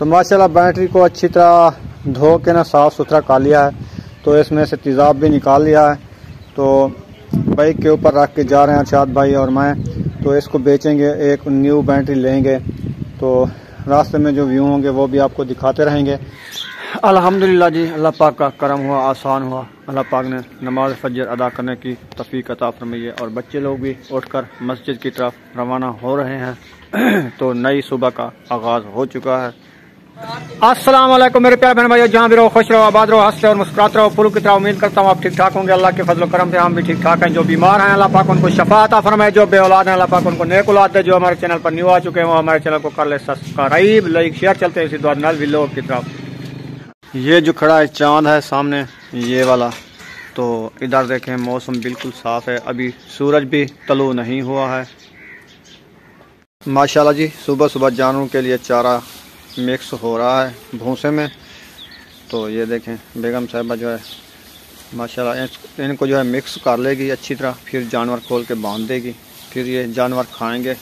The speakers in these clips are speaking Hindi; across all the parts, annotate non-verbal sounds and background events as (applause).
तो माशाल्लाह बैटरी को अच्छी तरह धो के ना साफ़ सुथरा कर लिया है तो इसमें से तेज़ाब भी निकाल लिया है। तो बाइक के ऊपर रख के जा रहे हैं अरशाद भाई और मैं तो इसको बेचेंगे, एक न्यू बैटरी लेंगे। तो रास्ते में जो व्यू होंगे, वो भी आपको दिखाते रहेंगे। अल्हम्दुलिल्लाह जी, अल्लाह पाक का करम हुआ, आसान हुआ। अल्लाह पाक ने नमाज़ फजर अदा करने की तफीक अता फरमाई है, और बच्चे लोग भी उठकर मस्जिद की तरफ़ रवाना हो रहे हैं। (clears throat) तो नई सुबह का आगाज़ हो चुका है। वालेकुम मेरे प्यारे बहन भाई जहाँ भी रहो, खुश रहो, आबाद रहो हँसते और मुस्कुराते रहो पुल की तरह उम्मीद करता हूँ आप ठीक ठाक होंगे। अल्लाह के फजल करम से हम भी ठीक ठाक हैं, जो बीमार हैं, अल्लाह पाक उनको शफात फरमाए, जो बे औलाद हैं, अल्लाह पाक उनको नेक औलाद दे, जो हमारे चैनल पर न्यू आ चुके हैं, वो हमारे चैनल को कर ले सब्सक्राइब, लाइक, शेयर, चलते हैं इसी द्वारा नल भी लोग की तरफ़। ये जो खड़ा है, चाँद है सामने, ये वाला तो इधर देखें, मौसम बिल्कुल साफ़ है। अभी सूरज भी तलु नहीं हुआ है। माशाल्लाह जी सुबह सुबह जानवरों के लिए चारा मिक्स हो रहा है भूसे में। तो ये देखें, बेगम साहिबा जो है, माशाल्लाह इनको जो है मिक्स कर लेगी अच्छी तरह, फिर जानवर खोल के बाँध देगी। फिर ये जानवर खाएँगे,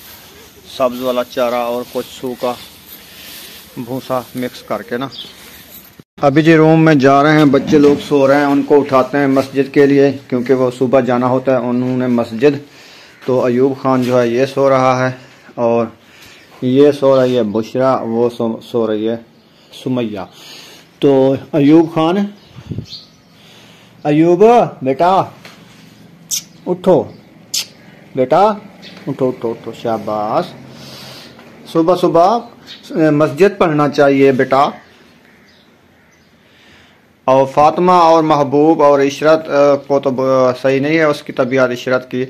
सब्ज़ वाला चारा और कुछ सूखा भूसा मिक्स करके ना। अभी जी रूम में जा रहे हैं, बच्चे लोग सो रहे हैं, उनको उठाते हैं मस्जिद के लिए, क्योंकि वो सुबह जाना होता है, उन्होंने मस्जिद। तो अयूब खान जो है, ये सो रहा है, और ये सो रही है बुशरा, वो सो सो रही है सुमैया। तो अयूब खान, अयूब, बेटा, उठो। बेटा, उठो उठो उठो, शाबाश। सुबह सुबह मस्जिद पढ़ना चाहिए, बेटा। और फातिमा और महबूब और इशरत को तो सही नहीं है, उसकी तबीयत इशरत की।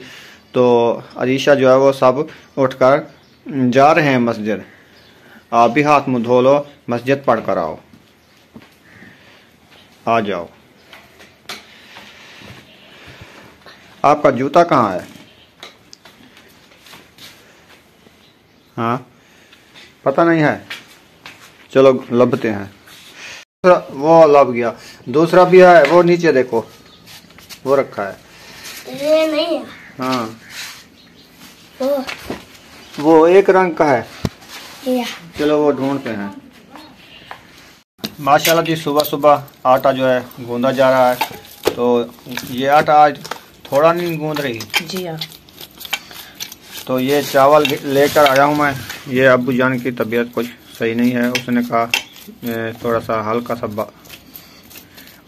तो अरीशा जो है वो सब उठकर जा रहे हैं मस्जिद। आप भी हाथ मुँह धो लो मस्जिद पढ़ कर आओ। आ जाओ। आपका जूता कहाँ है? हाँ? पता नहीं है। चलो लभते हैं। वो लब गया। दूसरा भी है वो नीचे देखो। वो रखा है। ये नहीं है। हाँ। वो एक रंग का है। चलो वो ढूंढते हैं। माशाल्लाह जी सुबह सुबह आटा जो है गूंदा जा रहा है। तो ये आटा आज थोड़ा नहीं गूंद रही। जी हाँ। तो ये चावल लेकर आया हूँ मैं। ये अबू जान की तबीयत कुछ सही नहीं है। उसने कहा थोड़ा सा हल्का सा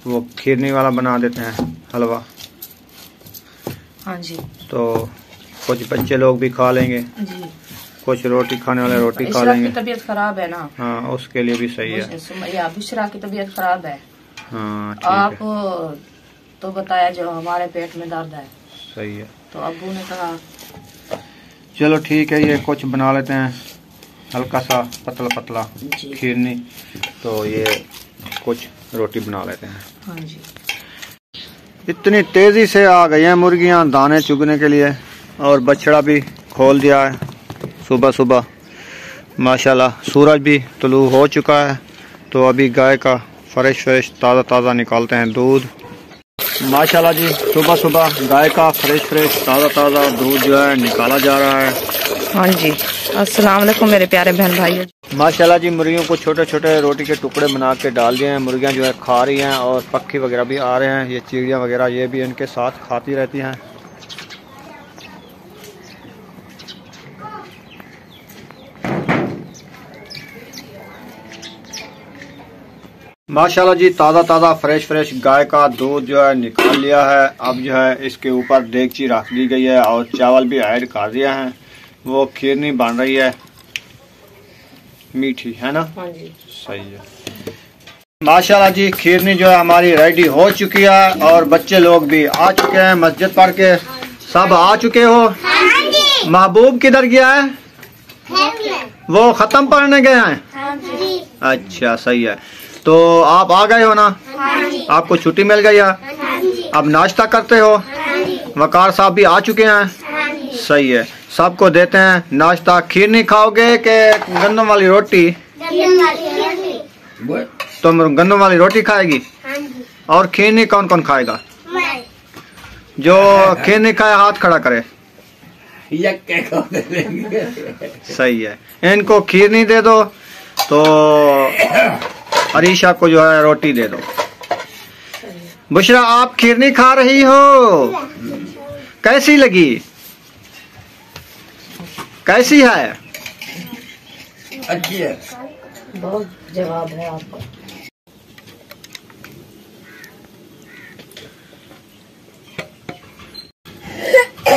वो खीरनी वाला बना देते हैं हलवा। हाँ जी। तो कुछ बच्चे लोग भी खा लेंगे। जी। कुछ रोटी खाने वाले रोटी खा लेंगे। तबीयत खराब है ना? हाँ उसके लिए भी सही है। बुशरा की तबीयत खराब है। हाँ आप तो बताया जो हमारे पेट में दर्द है। सही है। तो अब्बू ने कहा चलो ठीक है ये कुछ बना लेते हैं। हल्का सा पतला पतला खीरनी। तो ये कुछ रोटी बना लेते हैं। हाँ जी। इतनी तेज़ी से आ गई हैं मुर्गियाँ दाने चुगने के लिए। और बछड़ा भी खोल दिया है। सुबह सुबह। माशाल्लाह सूरज भी तुलू हो चुका है। तो अभी गाय का फ्रेश फ्रेश ताज़ा ताज़ा निकालते हैं दूध। माशाल्लाह जी सुबह सुबह गाय का फ्रेश फ्रेश ताज़ा ताज़ा दूध जो है निकाला जा रहा है। हाँ जी। अस्सलाम वालेकुम मेरे प्यारे बहन भाई माशाल्लाह जी मुर्गियों को छोटे छोटे रोटी के टुकड़े बना के डाल दिए हैं। मुर्गियाँ जो है खा रही हैं और पक्षी वगैरह भी आ रहे हैं। ये चिड़िया वगैरह ये भी इनके साथ खाती रहती हैं। माशाल्लाह जी ताज़ा ताज़ा फ्रेश फ्रेश गाय का दूध जो है निकाल लिया है। अब जो है इसके ऊपर देगची रख दी गई है और चावल भी ऐड कर दिया है। वो खीरनी बन रही है। मीठी है ना? हाँ जी। सही है। माशाल्लाह जी खीरनी जो है हमारी रेडी हो चुकी है और बच्चे लोग भी आ चुके हैं मस्जिद पढ़ के। सब आ चुके हो? महबूब किधर गया है? वो खत्म पढ़ने गए हैं? अच्छा सही है। तो आप आ गए हो ना? आपको छुट्टी मिल गई है? अब नाश्ता करते हो? वकार साहब भी आ चुके हैं। सही है। सबको देते हैं नाश्ता। खीर नहीं खाओगे के गंदम वाली रोटी? तुम गंदम वाली रोटी खाएगी? और खीर नहीं कौन कौन खाएगा? जो खीर नहीं खाए हाथ खड़ा करे। सही है। इनको खीर नहीं दे दो तो अरीशा को जो है रोटी दे दो। बुशरा आप खीरनी खा रही हो? कैसी लगी? कैसी है? अच्छी है। बहुत जवाब है आपका।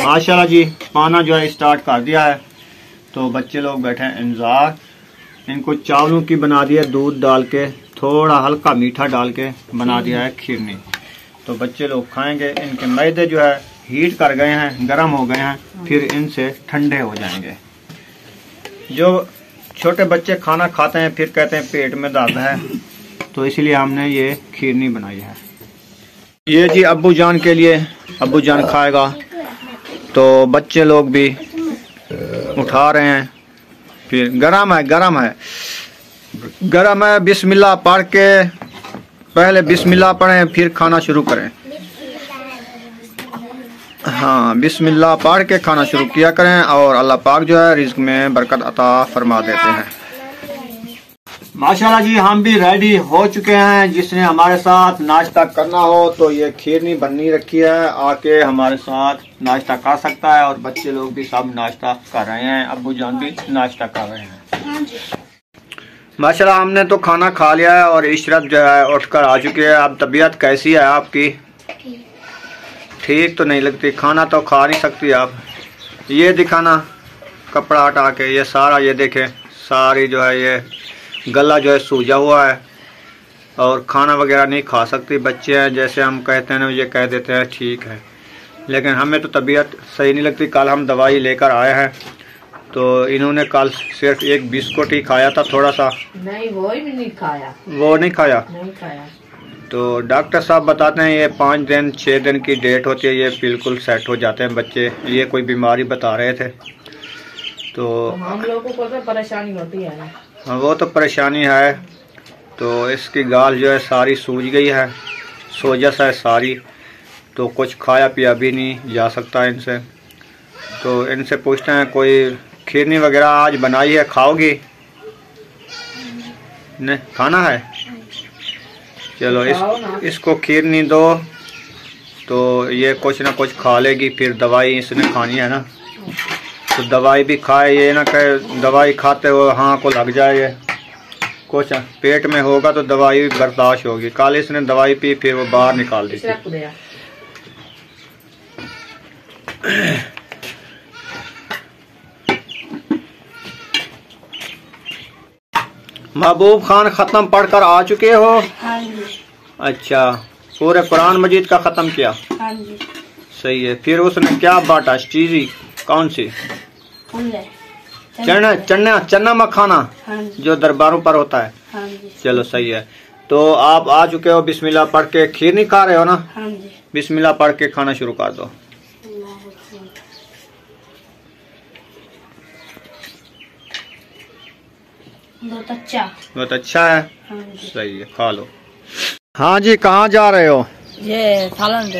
माशाल्लाह जी पाना जो है स्टार्ट कर दिया है। तो बच्चे लोग बैठे हैं इंतज़ार। इनको चावलों की बना दिया दूध डाल के। थोड़ा हल्का मीठा डाल के बना दिया है खीरनी। तो बच्चे लोग खाएँगे, इनके मैदे जो है हीट कर गए हैं, गर्म हो गए हैं, फिर इनसे ठंडे हो जाएँगे। जो छोटे बच्चे खाना खाते हैं, फिर कहते हैं पेट में दर्द है तो इसलिए हमने ये खीरनी बनाई है। ये जी अब्बू जान के लिए, अब्बू जान खाएगा। तो बच्चे लोग भी उठा रहे हैं, फिर गर्म है गर्म है। गरम है, बिस्मिल्लाह पढ़ के, पहले बिस्मिल्लाह पढ़ें, फिर खाना शुरू करें। हाँ बिस्मिल्लाह पढ़ के खाना शुरू किया करें और अल्लाह पाक जो है रिज्क में बरकत अता फरमा देते हैं। माशाल्लाह जी, हम भी रेडी हो चुके हैं। जिसने हमारे साथ नाश्ता करना हो तो ये खीरनी बननी रखी है। आके हमारे साथ नाश्ता कर सकता है और बच्चे लोग भी सब नाश्ता कर रहे हैं। अब्बू जान भी नाश्ता कर रहे हैं। माशाल्लाह, हमने तो खाना खा लिया है और इशरत जो है उठकर आ चुकी है। अब तबीयत कैसी है आपकी? ठीक तो नहीं लगती। खाना तो खा नहीं सकती आप। ये दिखाना कपड़ा हटा के ये सारा, ये देखें, सारी जो है ये गला जो है सूजा हुआ है और खाना वगैरह नहीं खा सकती। बच्चे हैं, जैसे हम कहते हैं ना, ये कह देते हैं, ठीक है। लेकिन हमें तो तबीयत सही नहीं लगती। कल हम दवाई लेकर आए हैं। तो इन्होंने कल सिर्फ़ एक बिस्कुट ही खाया था थोड़ा सा नहीं वो ही भी नहीं खाया। वो नहीं खाया? नहीं खाया। तो डॉक्टर साहब बताते हैं ये पाँच दिन छः दिन की डेट होती है ये बिल्कुल सेट हो जाते हैं बच्चे। ये कोई बीमारी बता रहे थे। तो तो हम लोगों को तो परेशानी होती है ना। हाँ, वो तो परेशानी है। तो इसकी गाल जो है सारी सूज गई है। सोजस है सारी। तो कुछ खाया पिया भी नहीं जा सकता इनसे। तो इनसे पूछते हैं कोई खीरनी वगैरह आज बनाई है खाओगी? नहीं खाना है? चलो इस इसको खीरनी दो तो ये कुछ ना कुछ खा लेगी फिर दवाई इसने खानी है ना? तो दवाई भी खाए ये ना कहे दवाई खाते हुए हाँ को लग जाए ये। कुछ पेट में होगा तो दवाई भी बर्दाश्त होगी। कल इसने दवाई पी फिर वो बाहर निकाल दी (clears throat) थी रख दिया महबूब खान खत्म पढ़कर आ चुके हो? हाँ जी। अच्छा पूरे कुरान मजीद का खत्म किया? हाँ जी। सही है। फिर उसने क्या बांटा? चीजी कौन सी? चना चना चना मखाना हाँ जो दरबारों पर होता है। हाँ जी। चलो सही है। तो आप आ चुके हो बिस्मिल्लाह पढ़ के खीर नहीं खा रहे हो ना? हाँ जी। बिस्मिल्लाह पढ़ के खाना शुरू कर दो। बहुत अच्छा। बहुत अच्छा है। हाँ सही है खा लो। हाँ जी कहाँ जा रहे हो? ये सालन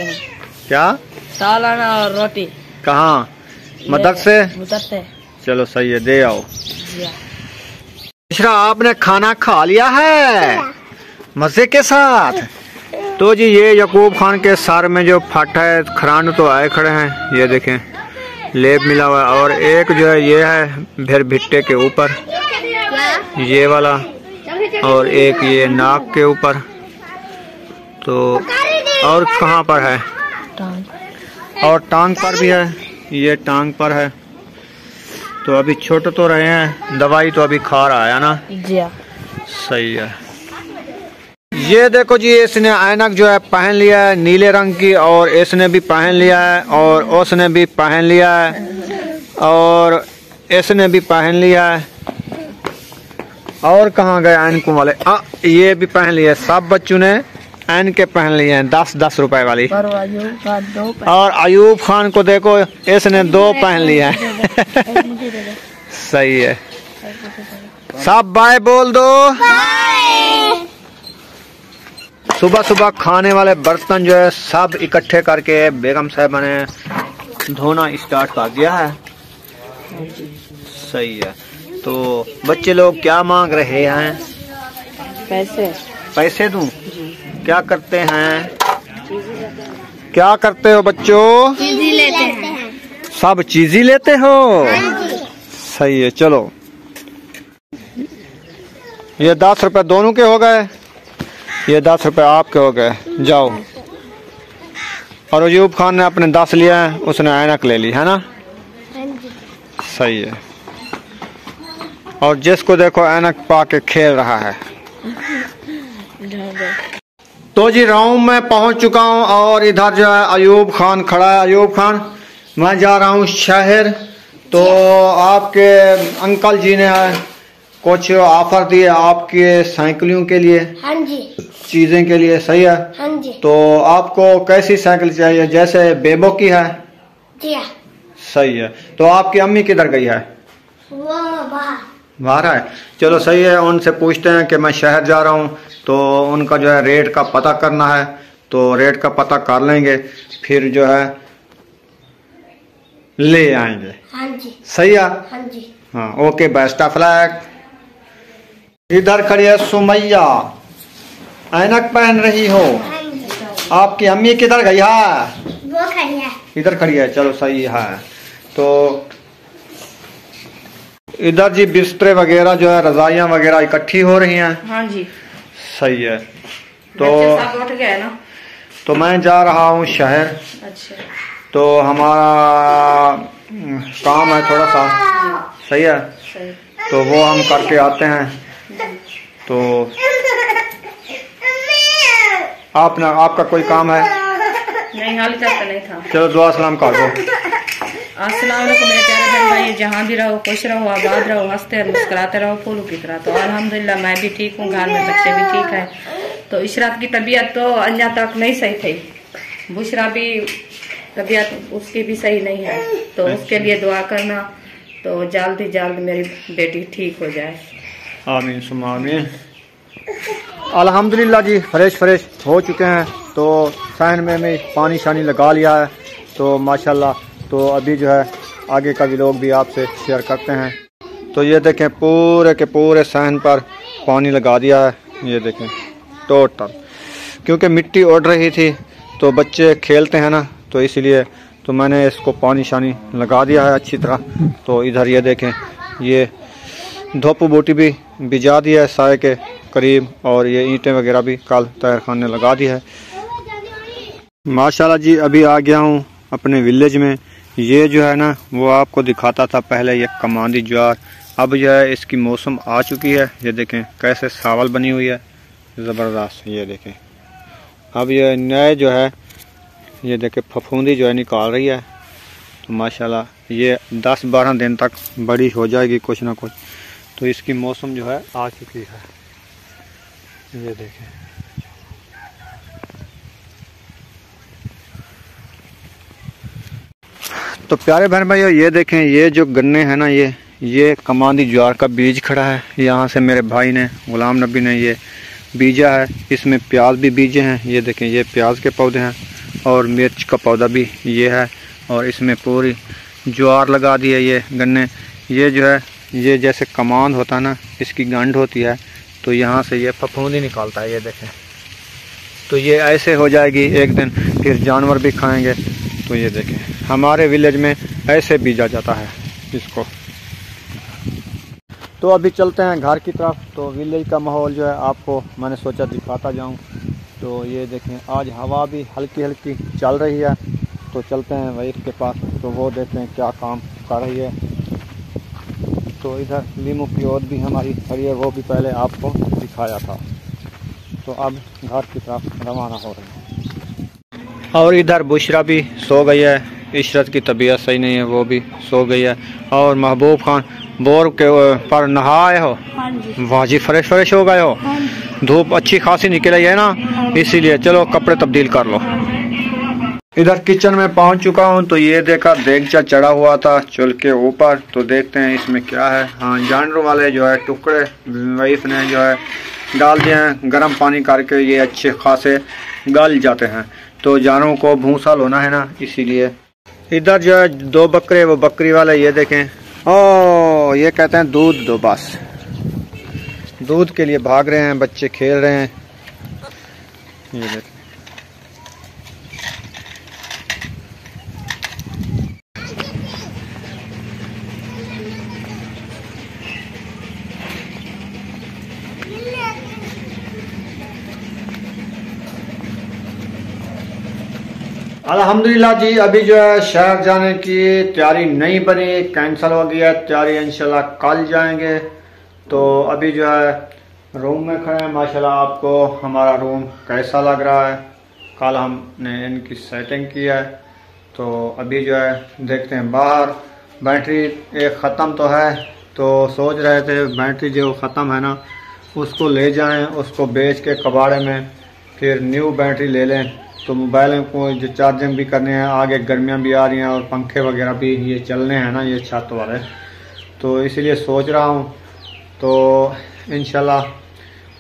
क्या? सालन और रोटी। कहाँ? मदद से उधर से चलो सही है दे आओ। मिश्रा आपने खाना खा लिया है? मज़े के साथ? तो जी ये यकूब खान के सर में जो फट है खरान तो आए खड़े हैं। ये देखें लेप मिला हुआ है और एक जो है ये है फिर भिट्टे के ऊपर। ये वाला और एक ये नाक के ऊपर। तो और कहाँ पर है? और टांग पर भी है। ये टांग पर है। तो अभी छोटे तो रहे हैं। दवाई तो अभी खा रहा है ना? जिया सही है। ये देखो जी इसने ऐनक जो है पहन लिया है नीले रंग की और इसने भी पहन लिया है और उसने भी पहन लिया है और इसने भी पहन लिया है। और कहाँ गए ऐनकों वाले? आ, ये भी पहन लिए सब बच्चों ने ऐन के पहन लिए हैं दस दस रुपए वाली। और अयूब खान को देखो इसने दो पहन लिया है। सही है। सब बाय बोल दो। सुबह सुबह खाने वाले बर्तन जो है सब इकट्ठे करके बेगम साहबा ने धोना स्टार्ट कर दिया है। सही है। तो बच्चे लोग क्या मांग रहे हैं? पैसे। पैसे दूँ? क्या करते हैं? क्या करते हो बच्चों? चीजी लेते हैं। सब चीज़ ही? लेते हो सही है चलो। ये दस रुपए दोनों के हो गए। ये दस रुपए आपके हो गए। जाओ। और अयूब खान ने अपने दस लिया है उसने ऐनक ले ली है ना? हाँ सही है। और जिसको देखो ऐनक पा के खेल रहा है। तो जी राउंड में पहुँच चुका हूँ और इधर जो है अयूब खान खड़ा है। अयूब खान मैं जा रहा हूँ शहर। तो आपके अंकल जी ने कुछ ऑफ़र दिए आपके साइकिलों के लिए? हाँ जी। चीज़ें के लिए सही है? हाँ जी। तो आपको कैसी साइकिल चाहिए? जैसे बेबो की है? जी हाँ। सही है। तो आपकी अम्मी किधर गई है? वो बाहर बाहर है चलो सही है उनसे पूछते हैं कि मैं शहर जा रहा हूँ तो उनका जो है रेट का पता करना है तो रेट का पता कर लेंगे फिर जो है ले आएँगे। हाँ जी। सही है? हाँ जी। हाँ ओके बेस्ट ऑफ़ लक इधर खड़ी है सुमैया। ऐनक पहन रही हो। हाँ आपकी अम्मी किधर गई है? वो खड़ी है। इधर खड़ी है चलो सही है। तो इधर जी बिस्तरे वगैरह जो है रजाइयाँ वगैरह इकट्ठी हो रही हैं। हाँ जी। सही है। तो उठ गए ना? तो मैं जा रहा हूँ शहर। अच्छा। तो हमारा हम्म, काम है थोड़ा सा। सही है? सही। तो वो हम करके आते हैं। तो आप ना आपका कोई काम है? नहीं हाल नहीं था। चलो दुआ सलाम कर दो। वालेकुम मेरे प्यारे बहन भाई जहाँ भी रहो खुश रहो आबाद रहो हँसते रहो मुस्कुराते रहो फूलों की तरह तो। अल्हम्दुलिल्लाह मैं भी ठीक हूँ घर में बच्चे भी ठीक है। तो इशरात की तबीयत तो अन्या तक नहीं सही थी। बुशरा भी तबीयत उसकी भी सही नहीं है। तो उसके लिए दुआ करना तो जल्द ही जल्द मेरी बेटी ठीक हो जाए। आमीन सुम आमीन। अल्हम्दुलिल्लाह जी फ्रेश फ्रेश हो चुके हैं। तो सहन में भी पानी शानी लगा लिया है। तो माशाल्लाह तो अभी जो है, आगे का भी लोग भी आपसे शेयर करते हैं। तो ये देखें, पूरे के पूरे सहन पर पानी लगा दिया है। ये देखें टोटल क्योंकि मिट्टी उड़ रही थी तो बच्चे खेलते हैं ना तो इसलिए तो मैंने इसको पानी शानी लगा दिया है अच्छी तरह। तो इधर ये देखें, ये धूप बूटी भी भिजा दिया है साय के करीब, और ये ईंटें वगैरह भी कल तैयार खान ने लगा दी है। माशाल्लाह जी, अभी आ गया हूँ अपने विलेज में। ये जो है ना, वो आपको दिखाता था पहले ये कमांदी ज्वार अब जो है इसकी मौसम आ चुकी है। ये देखें, कैसे सावल बनी हुई है। ज़बरदस्त, ये देखें। अब ये नए जो है, ये देखें, फफूंदी जो है निकाल रही है। तो माशाल्लाह, ये 10-12 दिन तक बड़ी हो जाएगी कुछ ना कुछ। तो इसकी मौसम जो है आ चुकी है। ये देखें। तो प्यारे बहन भाइयों, ये देखें, ये जो गन्ने हैं ना, ये ये कमांदी ज्वार का बीज खड़ा है। यहाँ से मेरे भाई ने, गुलाम नबी ने ये बीजा है। इसमें प्याज भी बीजे हैं। ये देखें, ये प्याज के पौधे हैं और मिर्च का पौधा भी ये है और इसमें पूरी ज्वार लगा दी है ये गन्ने। ये जो है, ये जैसे कमांद होता है ना, इसकी गंड होती है। तो यहाँ से ये फफूंदी निकालता है, ये देखें। तो ये ऐसे हो जाएगी एक दिन, फिर जानवर भी खाएँगे। तो ये देखें, हमारे विलेज में ऐसे बीजा जाता है इसको। तो अभी चलते हैं घर की तरफ़ तो विलेज का माहौल जो है आपको मैंने सोचा दिखाता जाऊँ। तो ये देखें, आज हवा भी हल्की हल्की चल रही है तो चलते हैं वही के पास तो वो देखते हैं क्या काम कर रही है। तो इधर लीमू की ओर भी हमारी खड़ी है, वो भी पहले आपको दिखाया था। तो अब घर की तरफ़ रवाना हो रहे हैं। और इधर बुशरा भी सो गई है। इशरत की तबीयत सही नहीं है वो भी सो गई है। और महबूब खान बोर के पर नहाए हो? हाँ जी। वाह जी फ्रेश फ्रेश हो गए हो? हाँ धूप अच्छी खासी निकल आई है ना इसीलिए चलो कपड़े तब्दील कर लो। इधर किचन में पहुँच चुका हूँ तो ये देखा देगचा चढ़ा हुआ था चुल के ऊपर। तो देखते हैं इसमें क्या है। हाँ जानवर वाले जो है टुकड़े वाइफ ने जो है डाल दिए हैं गर्म पानी करके ये अच्छे खासे गल जाते हैं। तो जानवरों को भूसा लोना है ना, इसीलिए। इधर जो है, दो बकरे, वो बकरी वाले, ये देखें। ओ, ये कहते हैं दूध दो बस। दूध के लिए भाग रहे हैं, बच्चे खेल रहे हैं। ये देखें। अल्हम्दुलिल्लाह जी, अभी जो है शहर जाने की तैयारी नहीं बनी कैंसिल हो गया तैयारी इंशाल्लाह कल जाएँगे। तो अभी जो है रूम में खड़े हैं, माशाल्लाह आपको हमारा रूम कैसा लग रहा है? कल हमने इनकी सेटिंग की है। तो अभी जो है देखते हैं बाहर, बैटरी एक ख़त्म तो है तो सोच रहे थे बैटरी जो ख़त्म है ना, उसको ले जाएँ, उसको बेच के कबाड़े में, फिर न्यू बैटरी ले लें। तो मोबाइल को जो चार्जिंग भी करने हैं, आगे गर्मियाँ भी आ रही हैं और पंखे वगैरह भी ये चलने हैं ना, ये छत वाले। तो इसीलिए सोच रहा हूँ तो इन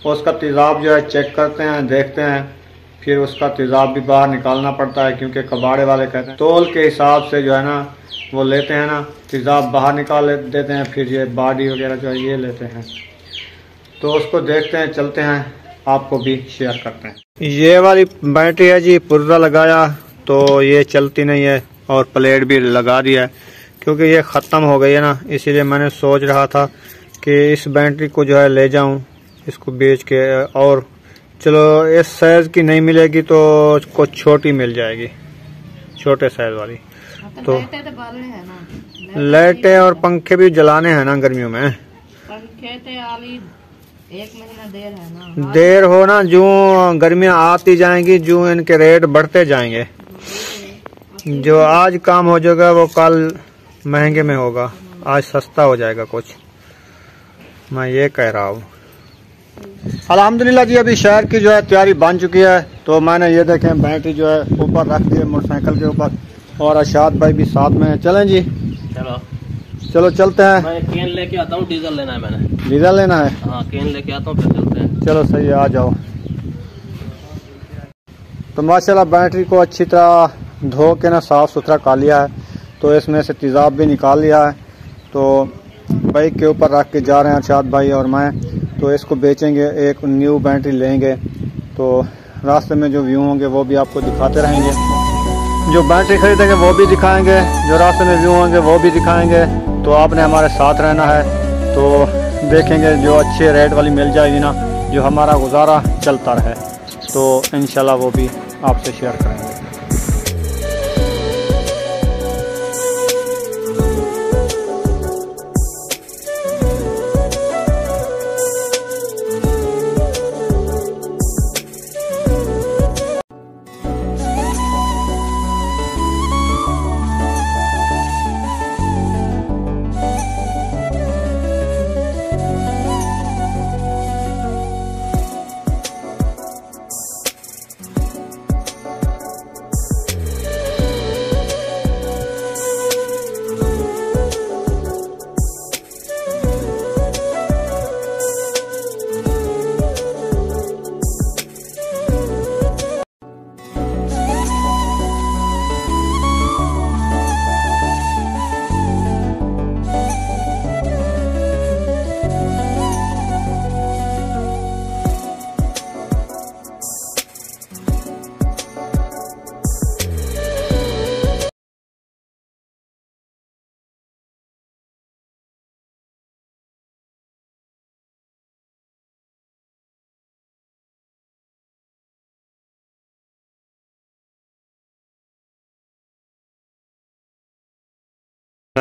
उसका तेज़ाब जो है चेक करते हैं, देखते हैं, फिर उसका तेज़ाब भी बाहर निकालना पड़ता है, क्योंकि कबाड़े वाले कहते हैं। तोल के हिसाब से जो है ना, वो लेते हैं ना, तेज़ाब बाहर निकाल देते हैं, फिर ये बाडी वगैरह जो है ये लेते हैं। तो उसको देखते हैं, चलते हैं। आपको भी शेयर करते हैं। ये वाली बैटरी है जी पुर्जा लगाया तो ये चलती नहीं है और प्लेट भी लगा दिया है। क्योंकि ये ख़त्म हो गई है ना इसीलिए मैंने सोच रहा था कि इस बैटरी को जो है ले जाऊँ इसको बेच के और चलो इस साइज़ की नहीं मिलेगी तो कुछ छोटी मिल जाएगी छोटे साइज़ वाली। तो लाइटें और पंखे भी जलाने हैं ना गर्मियों में। एक महीना देर है ना। देर हो ना जो गर्मियाँ आती जाएँगी जो इनके रेट बढ़ते जाएँगे। जो आज काम हो जाएगा वो कल महँगे में होगा। आज सस्ता हो जाएगा कुछ। मैं ये कह रहा हूँ। अल्हम्दुलिल्लाह जी अभी शहर की जो है तैयारी बन चुकी है। तो मैंने ये देखें बैटरी जो है ऊपर रख दी है मोटरसाइकिल के ऊपर। और अशाद भाई भी साथ में चलें जी। चलो। चलो चलते हैं। मैं केन लेके आता हूँ डीजल लेना है मैंने। डीजल लेना है? हाँ केन लेके आता हूँ फिर चलते हैं। चलो सही है आ जाओ। तो माशाल्लाह बैटरी को अच्छी तरह धो के ना साफ़ सुथरा कर लिया है तो इसमें से तेज़ाब भी निकाल लिया है। तो बाइक के ऊपर रख के जा रहे हैं अरशाद भाई और मैं तो इसको बेचेंगे एक न्यू बैटरी लेंगे। तो रास्ते में जो व्यू होंगे वो भी आपको दिखाते रहेंगे। जो बैटरी खरीदेंगे वो भी दिखाएँगे। जो रास्ते में व्यू होंगे वो भी दिखाएँगे। तो आपने हमारे साथ रहना है तो देखेंगे जो अच्छे रेट वाली मिल जाएगी ना, जो हमारा गुजारा चलता रहे। तो इन वो भी आपसे शेयर करेंगे।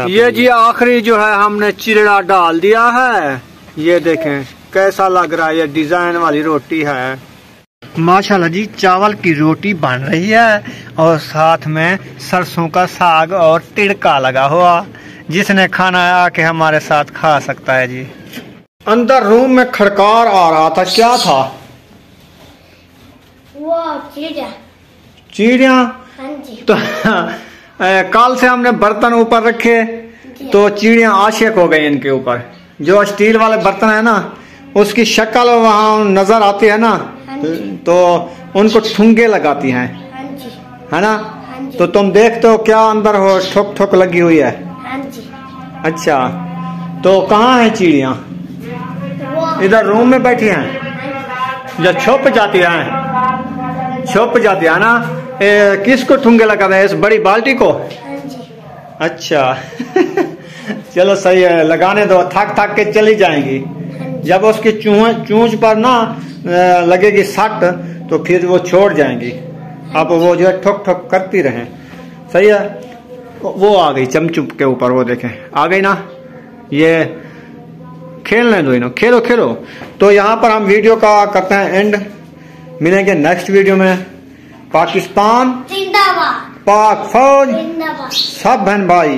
ये जी आखिरी जो है हमने चिरड़ा डाल दिया है। ये देखें कैसा लग रहा है ये डिज़ाइन वाली रोटी है? माशाल्लाह जी चावल की रोटी बन रही है और साथ में सरसों का साग और तिड़का लगा हुआ जिसने खाना है आके हमारे साथ खा सकता है जी। अंदर रूम में खड़कार आ रहा था क्या था? वो चिड़िया। चिड़िया? हाँ जी। तो कल से हमने बर्तन ऊपर रखे तो चिड़िया आशिक हो गई इनके ऊपर। जो स्टील वाले बर्तन है ना उसकी शक्ल वहाँ नज़र आती है ना हाँ तो उनको ठुंगे लगाती हैं। हाँ है ना? हाँ तो तुम देखते हो क्या अंदर हो ठोक ठुक लगी हुई है। हाँ अच्छा तो कहाँ है चिड़िया? इधर रूम में बैठी हैं? जब छुप जाती है छुप जाती है ना? ए, किसको ठुंगे लगा है? इस बड़ी बाल्टी को? हाँ अच्छा। (laughs) चलो सही है लगाने दो थक थक के चली जाएँगी। हाँ जब उसकी चूह चूंच पर ना लगेगी सट तो फिर वो छोड़ जाएँगी। अब वो जो है ठोक ठोक करती रहे। सही है? वो आ गई चमचुप के ऊपर वो देखें। आ गई ना? ये खेलने दो इन्हों खेलो खेलो। तो यहाँ पर हम वीडियो का करते हैं एंड मिलेंगे नेक्स्ट वीडियो में। पाकिस्तान पाक फौज सब बहन भाई।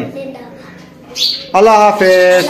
अल्लाह हाफिज।